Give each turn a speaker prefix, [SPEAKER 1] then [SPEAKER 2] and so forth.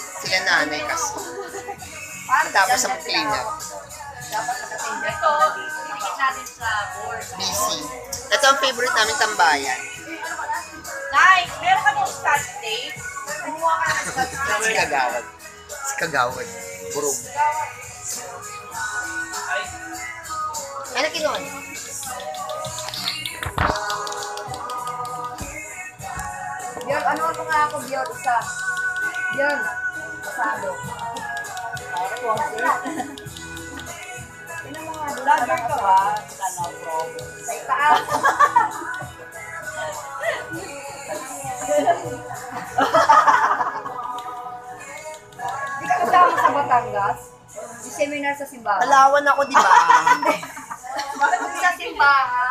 [SPEAKER 1] Sila nanay kasi. Tapos ang clean up.
[SPEAKER 2] Dapat nakatinda
[SPEAKER 3] Ito, dikit natin sa board.
[SPEAKER 1] Busy. Ito ang favorite namin tambayan.
[SPEAKER 3] Nay, meron ka ng scotch tape? Kumuha ka ng scotch
[SPEAKER 1] Si
[SPEAKER 3] tape.
[SPEAKER 1] Kagawad. Si Kagawad. Burog. Ano kinuha?
[SPEAKER 2] Bjorn, ano ano nga ako, Bjorn? Isa. Bjorn. Pasado. Mo nga doon?
[SPEAKER 3] Vlogger ka ba? Ano, bro?
[SPEAKER 2] Sa itaas. Di ka kasama sa Batangas? Di seminar sa simbahan?
[SPEAKER 1] Palawan ako, di ba?
[SPEAKER 2] Bakit di sa simbahan?